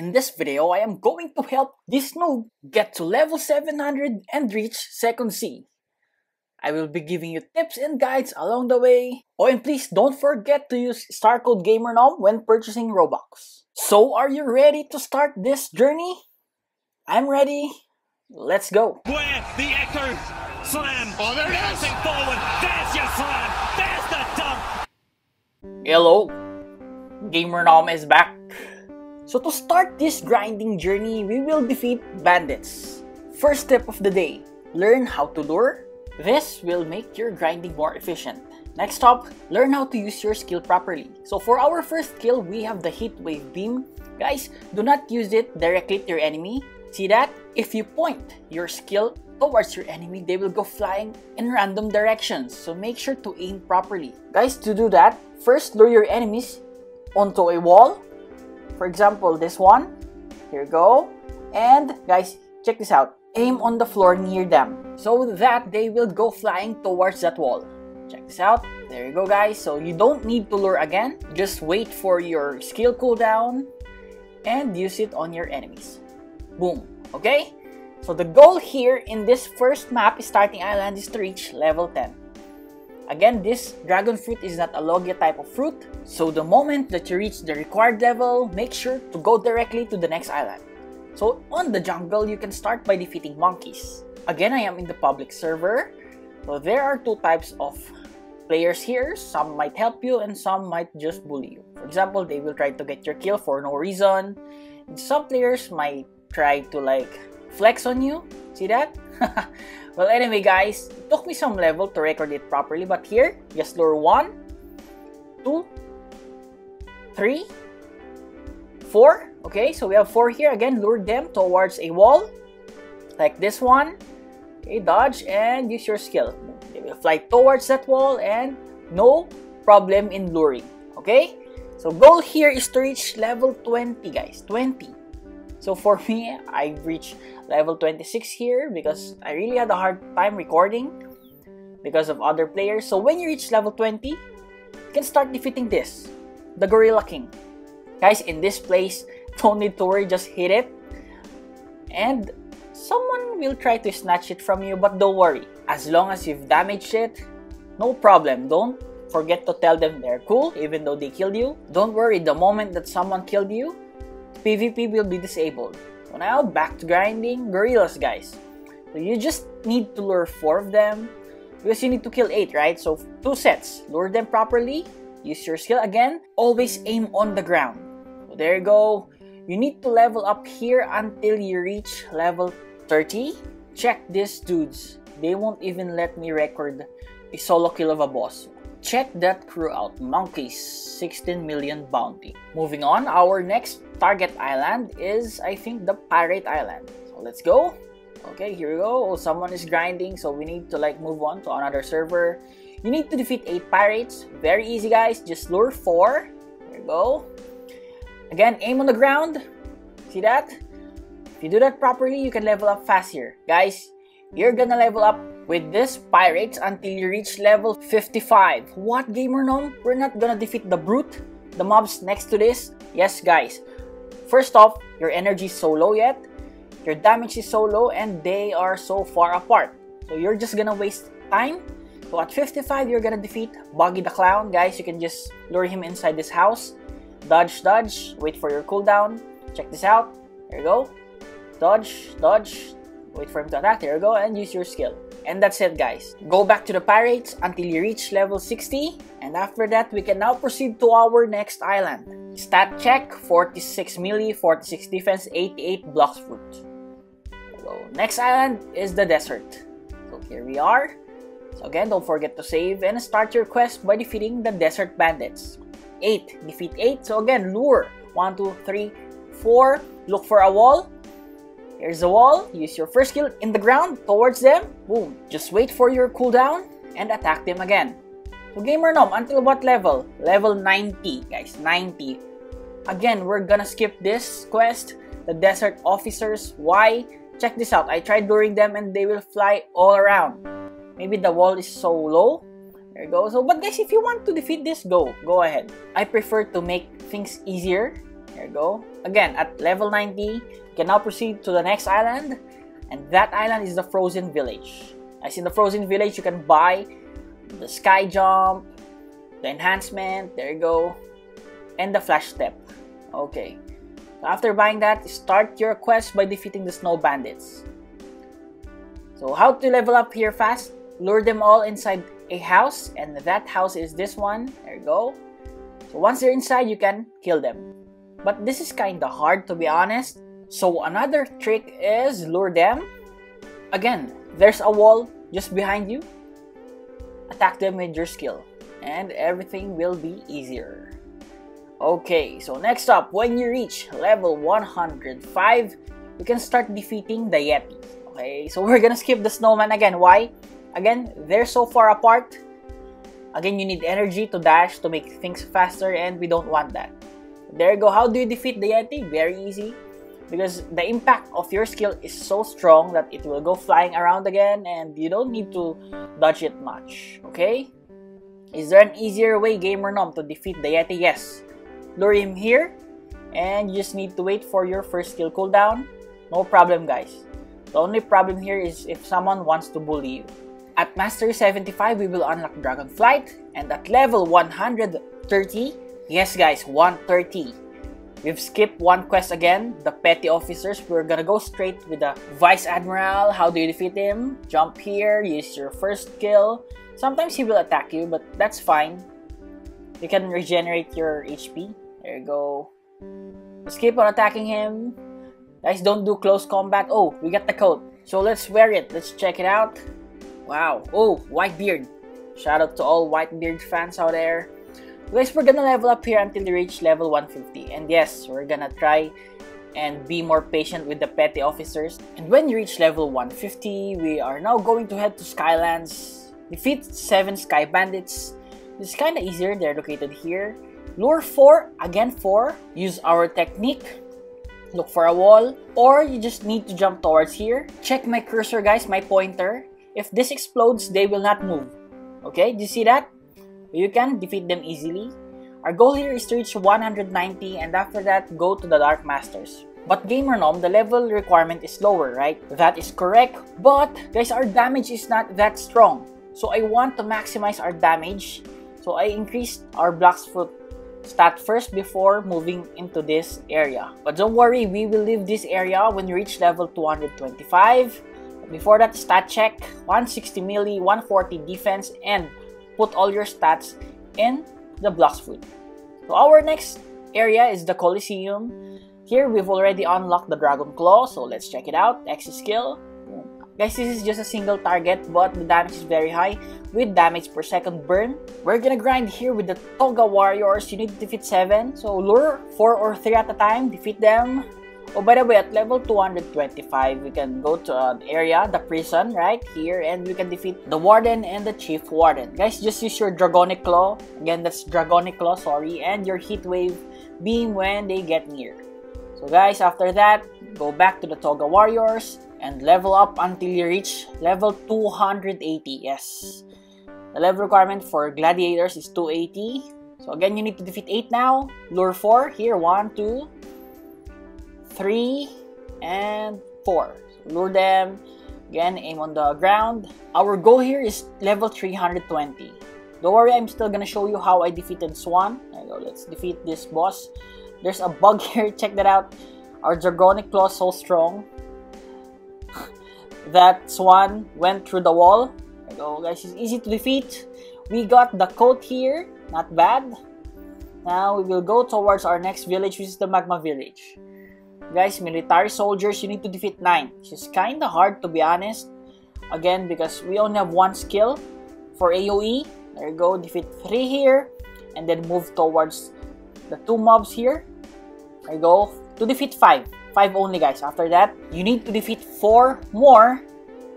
In this video, I am going to help this noob get to level 700 and reach second sea. I will be giving you tips and guides along the way. Oh, and please don't forget to use star code GamerNom when purchasing Robux. So, are you ready to start this journey? I'm ready. Let's go. Where the echo slam. Oh, there it is. Bouncing forward. There's your slam. There's the dump. Hello, GamerNom is back. So to start this grinding journey, we will defeat bandits. First step of the day, learn how to lure. This will make your grinding more efficient. Next up, learn how to use your skill properly. So for our first skill, we have the Heat Wave Beam. Guys, do not use it directly to your enemy. See that? If you point your skill towards your enemy, they will go flying in random directions. So make sure to aim properly. Guys, to do that, first lure your enemies onto a wall. For example, this one. Here you go. And guys, check this out. Aim on the floor near them so that they will go flying towards that wall. Check this out. There you go, guys. So you don't need to lure again. Just wait for your skill cooldown and use it on your enemies. Boom. Okay? So the goal here in this first map, Starting Island, is to reach level 10. Again, this dragon fruit is not a Logia type of fruit, so the moment that you reach the required level, make sure to go directly to the next island. So on the jungle, you can start by defeating monkeys. Again, I am in the public server, so there are two types of players here. Some might help you and some might just bully you. For example, they will try to get your kill for no reason. And some players might try to like flex on you. See that? well, anyway, guys, it took me some level to record it properly, but here, just lure one, two, three, four. Okay, so we have four here. Again, lure them towards a wall, like this one. Okay, dodge and use your skill. They will fly towards that wall and no problem in luring. Okay, so goal here is to reach level 20, guys. 20. So for me, I reached level 26 here because I really had a hard time recording because of other players. So when you reach level 20, you can start defeating this, the Gorilla King. Guys, in this place, don't need to worry, just hit it. And someone will try to snatch it from you, but don't worry. As long as you've damaged it, no problem. Don't forget to tell them they're cool, even though they killed you. Don't worry, the moment that someone killed you, PvP will be disabled. So now, back to grinding gorillas, guys. So you just need to lure 4 of them, because you need to kill 8, right? So 2 sets. Lure them properly, use your skill again, always aim on the ground. So there you go. You need to level up here until you reach level 30. Check these dudes. They won't even let me record a solo kill of a boss. Check that crew out, Monkeys, 16 million bounty. Moving on, our next target island is, I think, the Pirate Island. So let's go. Okay, here we go. Oh, someone is grinding, so we need to like move on to another server. You need to defeat 8 pirates. Very easy, guys. Just lure 4. There you go. Again, aim on the ground. See that? If you do that properly, you can level up fast here. Guys, you're gonna level up with this pirates until you reach level 55. What GamerNom? We're not gonna defeat the brute, the mobs next to this. Yes, guys. First off, your energy is so low yet, your damage is so low, and they are so far apart. So you're just gonna waste time. So at 55, you're gonna defeat Buggy the Clown. Guys, you can just lure him inside this house. Dodge, dodge, wait for your cooldown. Check this out. There you go. Dodge, dodge, wait for him to attack. There you go, and use your skill. And that's it, guys. Go back to the pirates until you reach level 60. And after that, we can now proceed to our next island. Stat check 46 melee, 46 defense, 88 Blox Fruit. So, next island is the desert. So, here we are. So, again, don't forget to save and start your quest by defeating the desert bandits. 8. Defeat 8. So, again, lure. 1, 2, 3, 4. Look for a wall. Here's the wall. Use your first skill in the ground towards them. Boom. Just wait for your cooldown and attack them again. So Gamer Nom, until what level? Level 90, guys. 90. Again, we're gonna skip this quest. The Desert Officers. Why? Check this out. I tried luring them and they will fly all around. Maybe the wall is so low. There you go. So, but guys, if you want to defeat this, go. Go ahead. I prefer to make things easier There you go. Again, at level 90, you can now proceed to the next island. And that island is the Frozen Village. As in the Frozen Village, you can buy the Sky Jump, the Enhancement, there you go, and the Flash Step. Okay. After buying that, start your quest by defeating the Snow Bandits. So how to level up here fast? Lure them all inside a house, and that house is this one. There you go. So once they're inside, you can kill them. But this is kinda hard to be honest. So another trick is lure them. Again, there's a wall just behind you. Attack them with your skill, and everything will be easier. Okay, so next up, when you reach level 105, you can start defeating the Yeti. Okay, so we're gonna skip the snowman again. Why? Again, they're so far apart. Again, you need energy to dash to make things faster and we don't want that. There you go. How do you defeat the Yeti? Very easy. Because the impact of your skill is so strong that it will go flying around again and you don't need to dodge it much. Okay? Is there an easier way, Gamer Nom, to defeat the Yeti? Yes. Lure him here and you just need to wait for your first skill cooldown. No problem, guys. The only problem here is if someone wants to bully you. At Mastery 75, we will unlock Dragonflight, and at level 130, yes guys, 130, we've skipped one quest again, the Petty Officers. We're gonna go straight with the Vice Admiral. How do you defeat him? Jump here, use your first skill. Sometimes he will attack you, but that's fine. You can regenerate your HP. There you go. Escape on attacking him. Guys, don't do close combat. Oh, we got the coat. So let's wear it. Let's check it out. Wow. Oh, Whitebeard. Shout out to all Whitebeard fans out there. Guys, we're gonna level up here until we reach level 150. And yes, we're gonna try and be more patient with the petty officers. And when you reach level 150, we are now going to head to Skylands. Defeat 7 Sky Bandits. It's kinda easier, they're located here. Lure 4, again 4. Use our technique look for a wall, or you just need to jump towards here. Check my cursor guys, my pointer. If this explodes, they will not move. Okay, do you see that? You can defeat them easily. Our goal here is to reach 190 and after that, go to the Dark Masters. But Gamer Nom, the level requirement is lower, right? That is correct. But guys, our damage is not that strong. So I want to maximize our damage. So I increased our Blox Fruit stat first before moving into this area. But don't worry, we will leave this area when you reach level 225. Before that, stat check, 160 melee, 140 defense, and put all your stats in the Blox Fruit. So our next area is the Coliseum. Here, we've already unlocked the Dragon Claw, so let's check it out. X skill. Guys, this is just a single target, but the damage is very high with damage per second burn. We're gonna grind here with the Toga Warriors. You need to defeat 7. So lure 4 or 3 at a time, defeat them. Oh, by the way, at level 225, we can go to an area, the prison, right here, and we can defeat the Warden and the Chief Warden. Guys, just use your Dragonic Claw. Again, that's Dragonic Claw, sorry, and your Heat Wave beam when they get near. So guys, after that, go back to the Toga Warriors and level up until you reach level 280. Yes. The level requirement for gladiators is 280. So again, you need to defeat 8 now. Lure 4. Here, 1, 2, 3, and 4. So lure them. Again, aim on the ground. Our goal here is level 320. Don't worry, I'm still gonna show you how I defeated Swan. There go, let's defeat this boss. There's a bug here, check that out. Our Dragonic Claw so strong that Swan went through the wall go guys, it's easy to defeat. We got the coat here, not bad. Now we will go towards our next village, which is the Magma Village. Guys, military soldiers, you need to defeat 9. Which is kinda hard to be honest. Again, because we only have one skill for AoE. There you go, defeat 3 here. And then move towards the two mobs here. There you go, to defeat 5. 5 only guys. After that, you need to defeat 4 more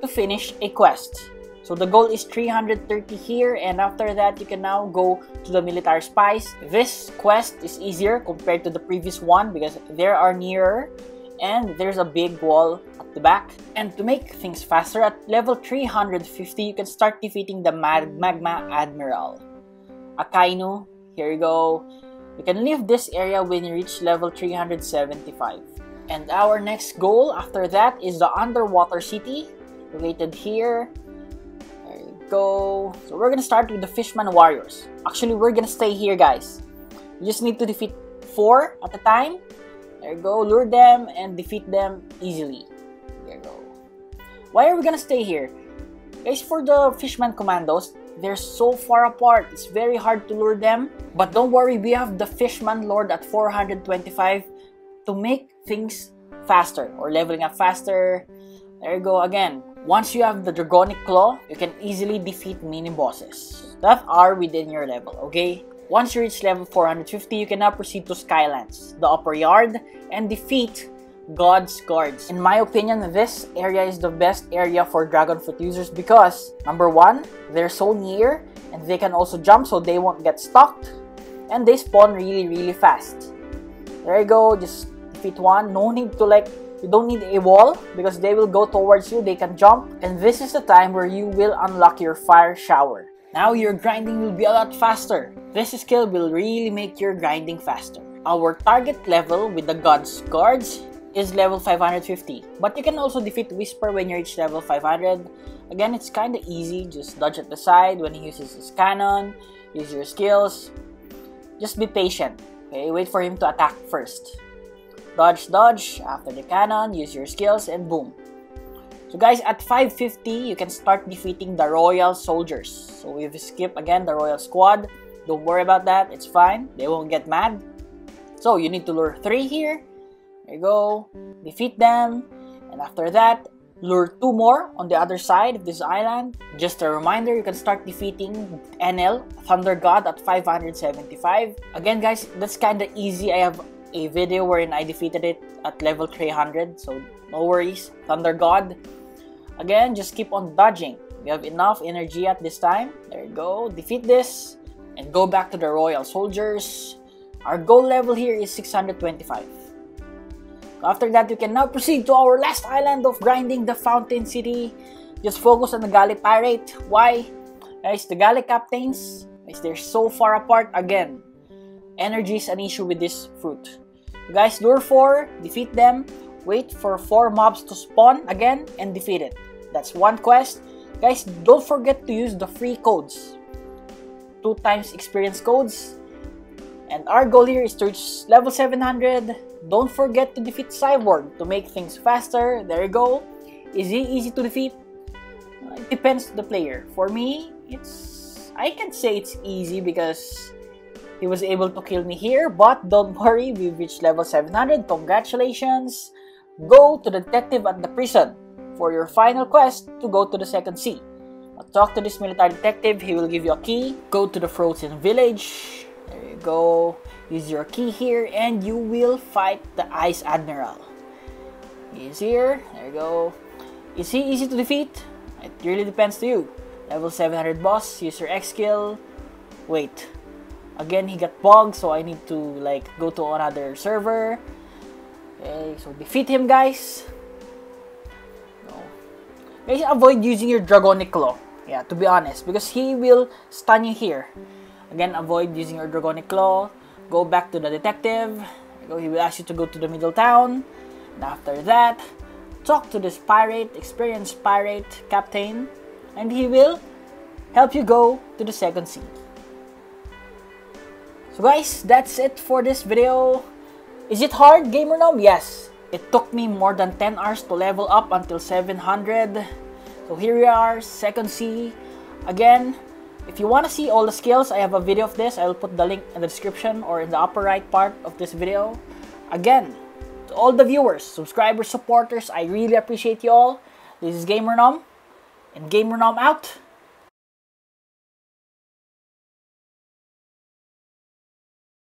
to finish a quest. So the goal is 330 here and after that you can now go to the military spies. This quest is easier compared to the previous one because there are nearer and there's a big wall at the back. And to make things faster, at level 350 you can start defeating the Mag Magma Admiral. Akainu, here you go. You can leave this area when you reach level 375. And our next goal after that is the underwater city, located here. Go. So we're gonna start with the Fishman Warriors. Actually, we're gonna stay here, guys. You just need to defeat four at a time. There you go. Lure them and defeat them easily. There you go. Why are we gonna stay here? Guys, for the Fishman Commandos, they're so far apart. It's very hard to lure them. But don't worry, we have the Fishman Lord at 425 to make things faster or leveling up faster. There you go again. Once you have the Dragonic Claw, you can easily defeat mini bosses that are within your level, okay? Once you reach level 450, you can now proceed to Skylands, the upper yard, and defeat God's Guards. In my opinion, this area is the best area for Dragon Fruit users because, number one, they're so near and they can also jump so they won't get stuck and they spawn really really fast. There you go, just defeat one. No need to like, you don't need a wall because they will go towards you, they can jump and this is the time where you will unlock your fire shower. Now your grinding will be a lot faster. This skill will really make your grinding faster. Our target level with the God's Guards is level 550. But you can also defeat Wysper when you reach level 500. Again, it's kinda easy. Just dodge at the side when he uses his cannon. Use your skills. Just be patient. Okay, wait for him to attack first. Dodge, dodge. After the cannon, use your skills and boom. So guys, at 550, you can start defeating the Royal Soldiers. So we've skipped again the Royal Squad. Don't worry about that. It's fine. They won't get mad. So you need to lure 3 here there you go. Defeat them. And after that, lure two more on the other side of this island. Just a reminder, you can start defeating Enel, Thunder God at 575. Again guys, that's kinda easy. I have a video wherein I defeated it at level 300, so no worries. Thunder God. Again, just keep on dodging. We have enough energy at this time. There you go. Defeat this and go back to the Royal Soldiers. Our goal level here is 625. After that, you can now proceed to our last island of grinding the Fountain City. Just focus on the Galley Pirate. Why? Guys, the Galley Captains, guys, they're so far apart again. Energy is an issue with this fruit. Guys, lure 4, defeat them, wait for 4 mobs to spawn again, and defeat it. That's one quest. Guys, don't forget to use the free codes. 2 times experience codes. And our goal here is to reach level 700 don't forget to defeat Cyborg to make things faster. There you go. Is he easy to defeat? It depends the player. For me, it's I can say it's easy because he was able to kill me here. But don't worry, we've reached level 700. Congratulations! Go to the detective at the prison for your final quest to go to the second sea. talk to this military detective. He will give you a key. Go to the frozen village. There you go. Use your key here and you will fight the Ice Admiral. He's here. There you go. Is he easy to defeat? It really depends to you. Level 700 boss. Use your X skill. Wait. Again, he got bugged, so I need to like go to another server. Okay, so defeat him, guys. No. Guys, avoid using your Dragonic Claw. Yeah, to be honest, because he will stun you here. Again, avoid using your Dragonic Claw go back to the detective. He will ask you to go to the middle town. And after that, talk to this pirate, experienced pirate captain, and he will help you go to the second sea. So guys, that's it for this video. Is it hard, Gamer? Yes. It took me more than 10 hours to level up until 700. So here we are, second sea. Again, if you want to see all the skills, I have a video of this. I will put the link in the description or in the upper right part of this video. Again, to all the viewers, subscribers, supporters, I really appreciate you all. This is GamerNom, and GamerNom out.